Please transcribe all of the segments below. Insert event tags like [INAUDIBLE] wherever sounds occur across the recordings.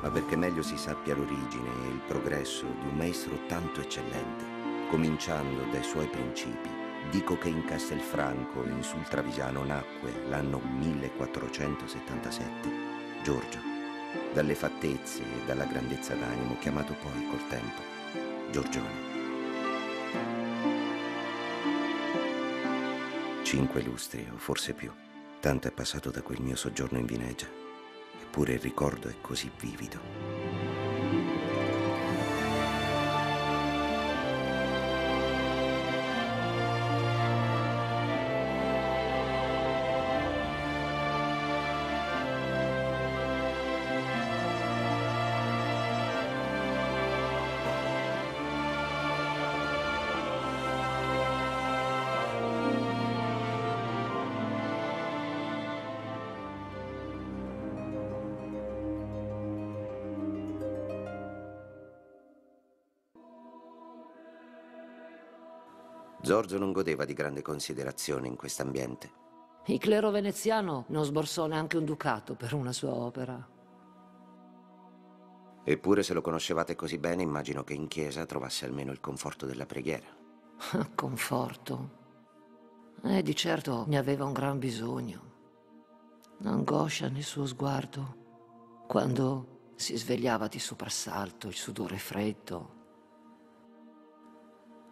ma perché meglio si sappia l'origine e il progresso di un maestro tanto eccellente? Cominciando dai suoi principi Dico che in Castelfranco, in Sultravisano, nacque l'anno 1477 Giorgio, dalle fattezze e dalla grandezza d'animo, chiamato poi col tempo Giorgione. Cinque lustri o forse più, tanto è passato da quel mio soggiorno in Vinegia, eppure il ricordo è così vivido. Giorgio non godeva di grande considerazione in quest'ambiente. Il clero veneziano non sborsò neanche un ducato per una sua opera. Eppure se lo conoscevate così bene, immagino che in chiesa trovasse almeno il conforto della preghiera. [LAUGHS] conforto? E di certo ne aveva un gran bisogno. Angoscia nel suo sguardo, quando si svegliava di soprassalto, il sudore freddo,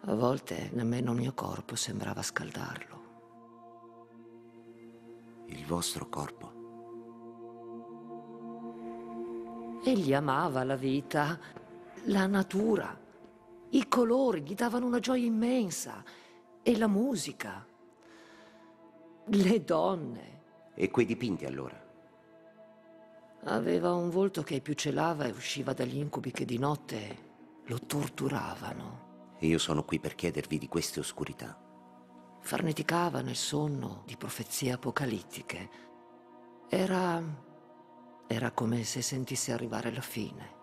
a volte nemmeno il mio corpo sembrava scaldarlo. Il vostro corpo? Egli amava la vita, la natura, i colori gli davano una gioia immensa e la musica, le donne. E quei dipinti allora? Aveva un volto che più celava e usciva dagli incubi che di notte lo torturavano. E io sono qui per chiedervi di queste oscurità. Farneticava nel sonno di profezie apocalittiche. Era... era come se sentisse arrivare la fine.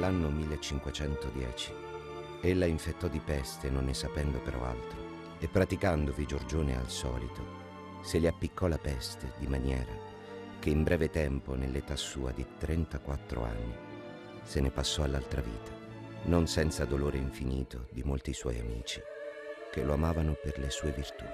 L'anno 1510. Ella infettò di peste, non ne sapendo però altro, e praticandovi Giorgione al solito, se le appiccò la peste di maniera che in breve tempo, nell'età sua di 34 anni, se ne passò all'altra vita, non senza dolore infinito di molti suoi amici, che lo amavano per le sue virtù.